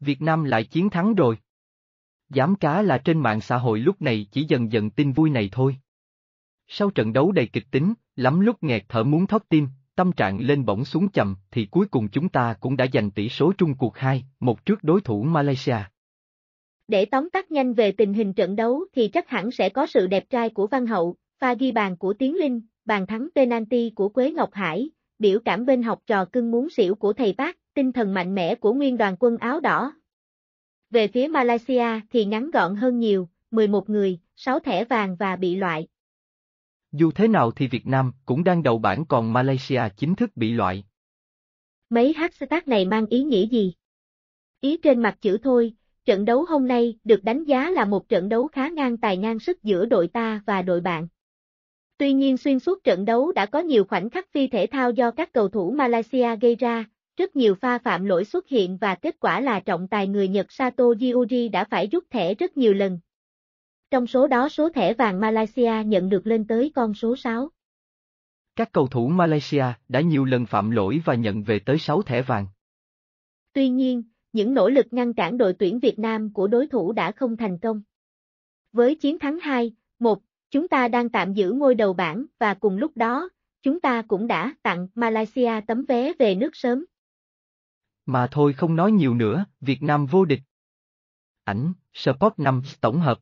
Việt Nam lại chiến thắng rồi. Dám cá là trên mạng xã hội lúc này chỉ dần dần tin vui này thôi. Sau trận đấu đầy kịch tính, lắm lúc nghẹt thở muốn thoát tim, tâm trạng lên bổng xuống chậm thì cuối cùng chúng ta cũng đã giành tỷ số chung cuộc 2, một trước đối thủ Malaysia. Để tóm tắt nhanh về tình hình trận đấu thì chắc hẳn sẽ có sự đẹp trai của Văn Hậu, pha ghi bàn của Tiến Linh, bàn thắng penalty của Quế Ngọc Hải, biểu cảm bên học trò cưng muốn xỉu của thầy bác, tinh thần mạnh mẽ của nguyên đoàn quân áo đỏ. Về phía Malaysia thì ngắn gọn hơn nhiều, 11 người, 6 thẻ vàng và bị loại. Dù thế nào thì Việt Nam cũng đang đầu bảng còn Malaysia chính thức bị loại. Mấy hashtag này mang ý nghĩa gì? Ý trên mặt chữ thôi, trận đấu hôm nay được đánh giá là một trận đấu khá ngang tài ngang sức giữa đội ta và đội bạn. Tuy nhiên xuyên suốt trận đấu đã có nhiều khoảnh khắc phi thể thao do các cầu thủ Malaysia gây ra, rất nhiều pha phạm lỗi xuất hiện và kết quả là trọng tài người Nhật Sato Giuji đã phải rút thẻ rất nhiều lần. Trong số đó số thẻ vàng Malaysia nhận được lên tới con số 6. Các cầu thủ Malaysia đã nhiều lần phạm lỗi và nhận về tới 6 thẻ vàng. Tuy nhiên, những nỗ lực ngăn cản đội tuyển Việt Nam của đối thủ đã không thành công. Với chiến thắng 2, 1, chúng ta đang tạm giữ ngôi đầu bảng và cùng lúc đó, chúng ta cũng đã tặng Malaysia tấm vé về nước sớm. Mà thôi không nói nhiều nữa, Việt Nam vô địch. Ảnh, Sport 5 tổng hợp